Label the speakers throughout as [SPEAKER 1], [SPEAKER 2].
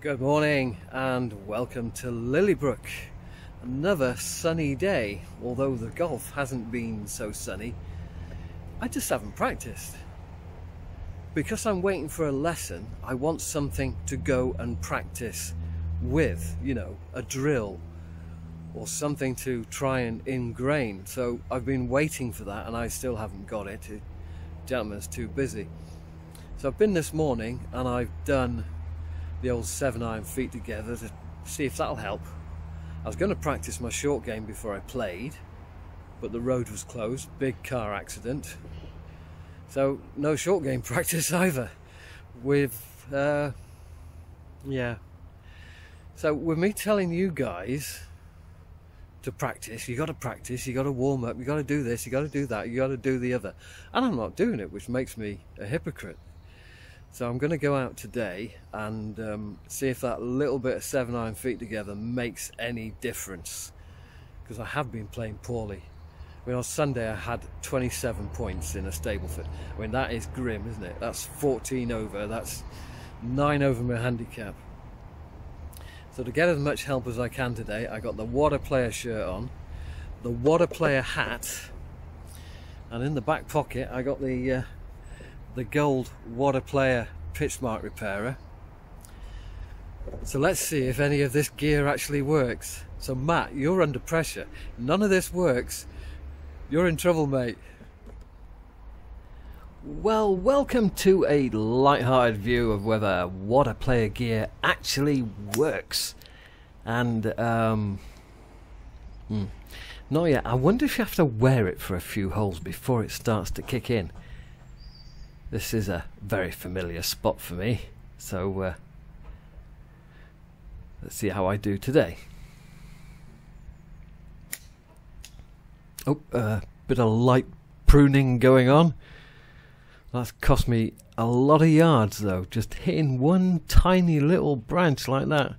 [SPEAKER 1] Good morning and welcome to Lilley Brook. Another sunny day, although the golf hasn't been so sunny. I just haven't practiced. Because I'm waiting for a lesson, I want something to go and practice with, you know, a drill or something to try and ingrain. So I've been waiting for that and I still haven't got it. The gentleman's too busy. So I've been this morning and I've done the old seven iron feet together to see if that'll help. I was going to practice my short game before I played, but the road was closed, big car accident. So no short game practice either. With uh, yeah. So with me telling you guys to practice, you got to practice, you got to warm up, you got to do this, you got to do that, you got to do the other, and I'm not doing it, which makes me a hypocrite. So I'm going to go out today and um, see if that little bit of seven iron feet together makes any difference. Because I have been playing poorly. I mean, on Sunday I had 27 points in a Stableford. I mean, that is grim, isn't it? That's 14 over. That's 9 over my handicap. So to get as much help as I can today, I got the Waddaplaya shirt on, the Waddaplaya hat, and in the back pocket I got the uh, the gold Waddaplaya pitch mark repairer. So let's see if any of this gear actually works. So Matt, you're under pressure. None of this works. You're in trouble, mate. Well, welcome to a light-hearted view of whether Waddaplaya gear actually works. And, um... Hmm, not yet. I wonder if you have to wear it for a few holes before it starts to kick in. This is a very familiar spot for me, so uh, let's see how I do today. Oh, a uh, bit of light pruning going on. That's cost me a lot of yards though, just hitting one tiny little branch like that.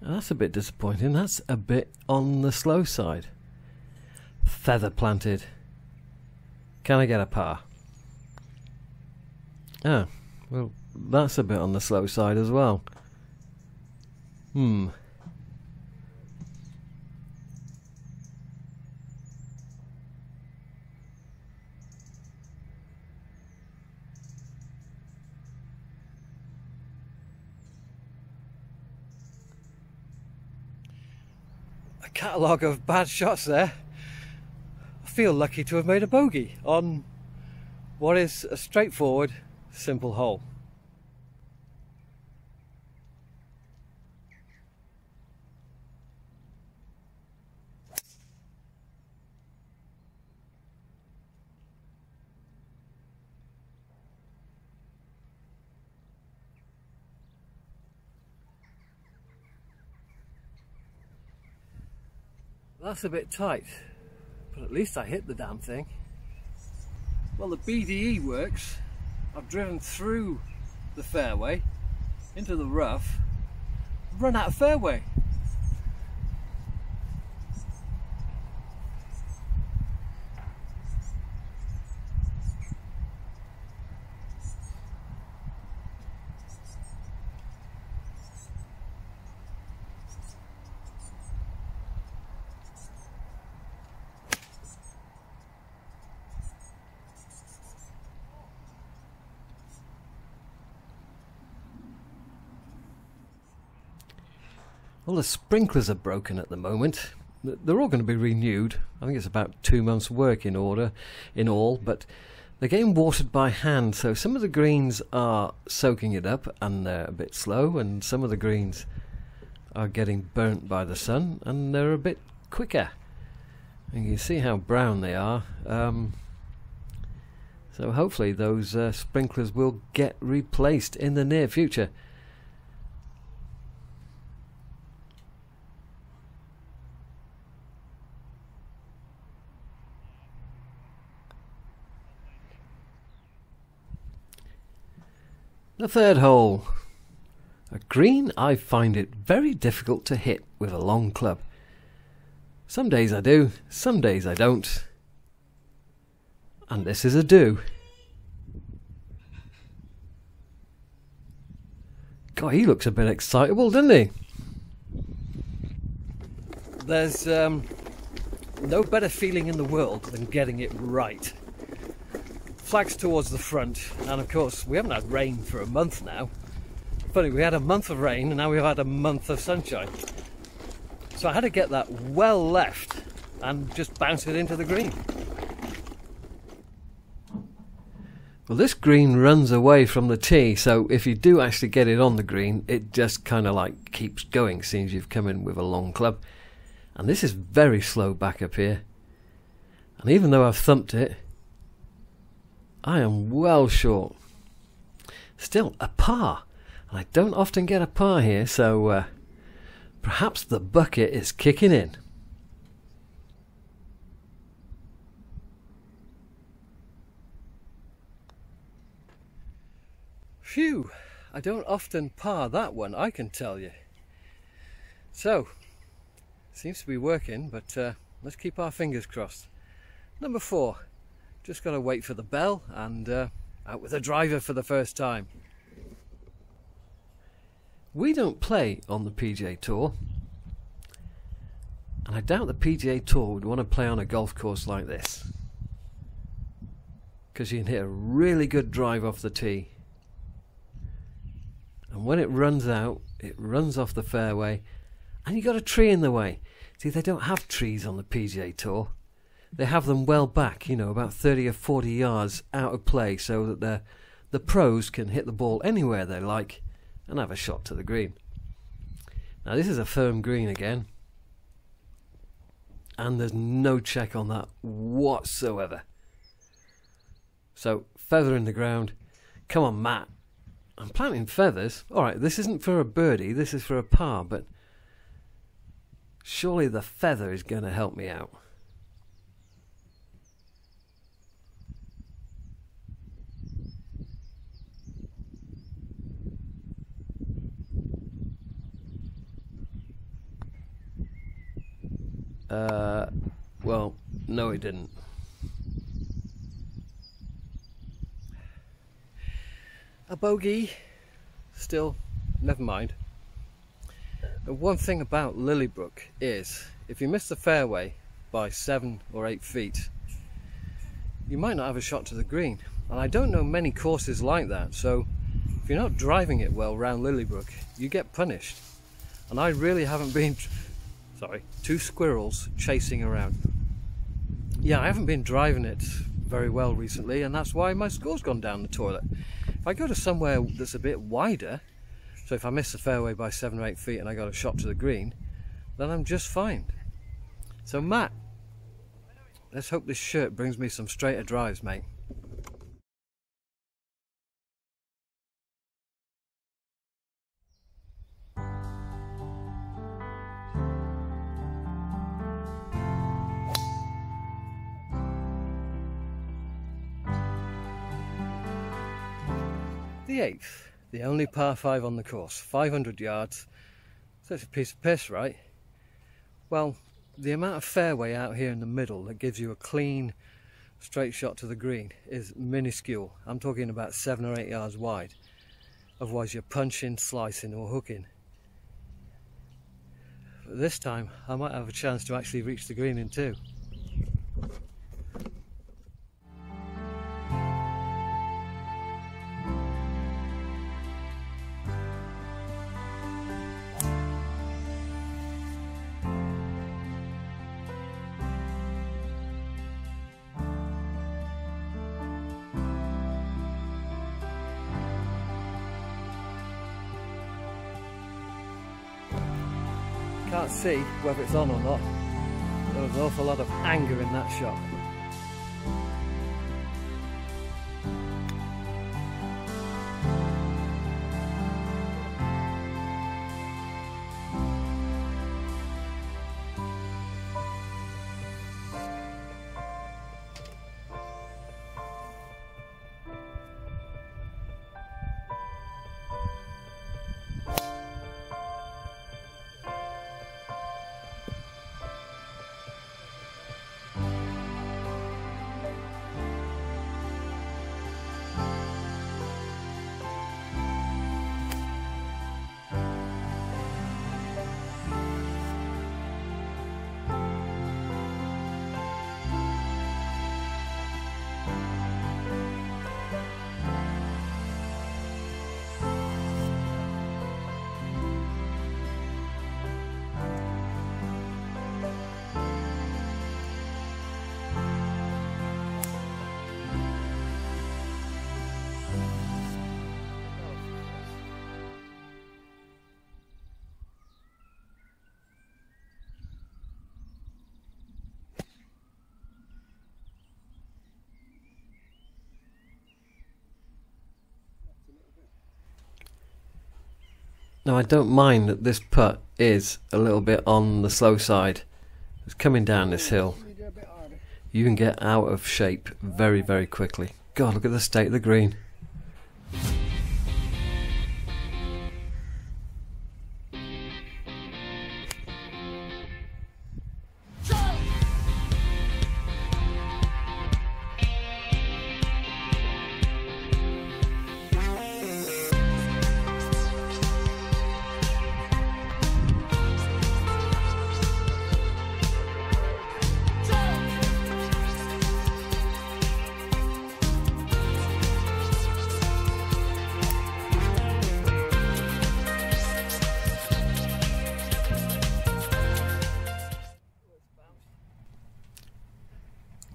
[SPEAKER 1] that's a bit disappointing. That's a bit on the slow side feather planted. Can I get a par? Oh, well, that's a bit on the slow side as well. Hmm. A catalogue of bad shots there feel lucky to have made a bogey on what is a straightforward, simple hole. That's a bit tight. But at least I hit the damn thing. Well, the BDE works. I've driven through the fairway into the rough, run out of fairway. Well, the sprinklers are broken at the moment. They're all going to be renewed. I think it's about two months' work in order, in all, but they're getting watered by hand, so some of the greens are soaking it up and they're a bit slow, and some of the greens are getting burnt by the sun and they're a bit quicker. And you can see how brown they are. Um, so hopefully those uh, sprinklers will get replaced in the near future. The third hole. A green I find it very difficult to hit with a long club. Some days I do, some days I don't. And this is a do. God, he looks a bit excitable, doesn't he? There's um, no better feeling in the world than getting it right. Flags towards the front, and of course, we haven't had rain for a month now. Funny, we had a month of rain, and now we've had a month of sunshine. So I had to get that well left and just bounce it into the green. Well, this green runs away from the tee, so if you do actually get it on the green, it just kind of like keeps going, seems you've come in with a long club. And this is very slow back up here. And even though I've thumped it, I am well short. Still, a par. And I don't often get a par here, so uh, perhaps the bucket is kicking in. Phew, I don't often par that one, I can tell you. So, seems to be working, but uh, let's keep our fingers crossed. Number four, just got to wait for the bell and uh, out with a driver for the first time. We don't play on the PGA Tour, and I doubt the PGA Tour would want to play on a golf course like this because you can hit a really good drive off the tee and when it runs out, it runs off the fairway, and you've got a tree in the way. See, they don't have trees on the PGA Tour. They have them well back, you know, about 30 or 40 yards out of play, so that the the pros can hit the ball anywhere they like and have a shot to the green. Now, this is a firm green again, and there's no check on that whatsoever. So, feather in the ground. Come on, Matt. I'm planting feathers. Alright, this isn't for a birdie, this is for a par, but surely the feather is going to help me out. Uh, well, no, it didn't. a bogey. Still, never mind. The one thing about Lilley Brook is if you miss the fairway by seven or eight feet, you might not have a shot to the green. And I don't know many courses like that, so if you're not driving it well round Lilley Brook, you get punished. And I really haven't been, sorry, two squirrels chasing around. Yeah, I haven't been driving it very well recently, and that's why my score's gone down the toilet. If I go to somewhere that's a bit wider, so if I miss the fairway by seven or eight feet and I got a shot to the green, then I'm just fine. So Matt, let's hope this shirt brings me some straighter drives, mate. The eighth, the only par five on the course, 500 yards. So it's a piece of piss, right? Well, the amount of fairway out here in the middle that gives you a clean, straight shot to the green is minuscule. I'm talking about seven or eight yards wide. Otherwise, you're punching, slicing, or hooking. But this time, I might have a chance to actually reach the green in two. See whether it's on or not. There was an awful lot of anger in that shot. Now I don't mind that this putt is a little bit on the slow side. It's coming down this hill. You can get out of shape very, very quickly. God, look at the state of the green.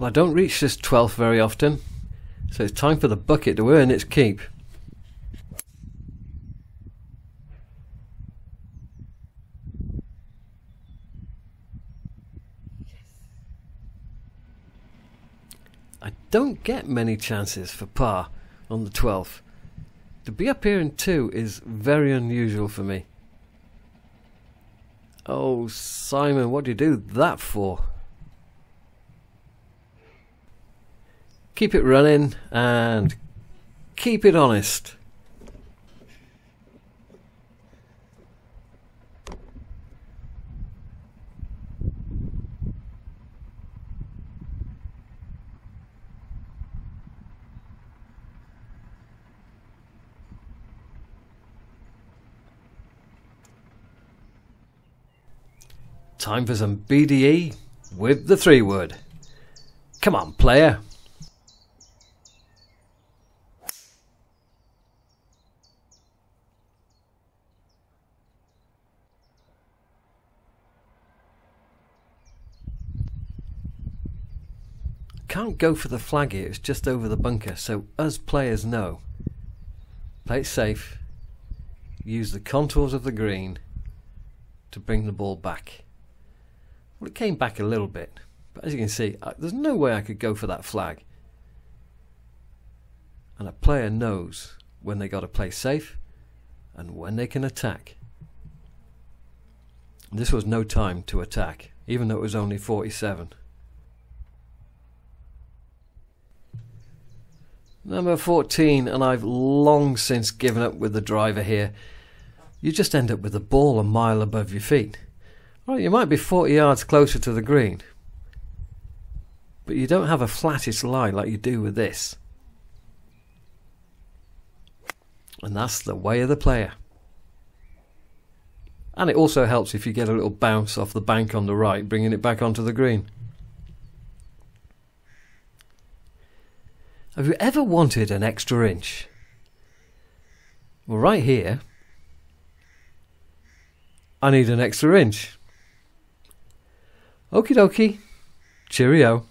[SPEAKER 1] Well, I don't reach this 12th very often, so it's time for the bucket to earn its keep. I don't get many chances for par on the 12th. To be up here in 2 is very unusual for me. Oh, Simon, what do you do that for? Keep it running and keep it honest. Time for some BDE with the three wood. Come on, player. Can't go for the flag here, it's just over the bunker, so us players know. Play it safe, use the contours of the green to bring the ball back. Well, it came back a little bit, but as you can see, I, there's no way I could go for that flag. And a player knows when they got to play safe and when they can attack. This was no time to attack, even though it was only 47. Number 14, and I've long since given up with the driver here. You just end up with the ball a mile above your feet. Well, you might be 40 yards closer to the green, but you don't have a flattish lie like you do with this. And that's the way of the player. And it also helps if you get a little bounce off the bank on the right, bringing it back onto the green. Have you ever wanted an extra inch? Well, right here, I need an extra inch. Okie dokie. Cheerio.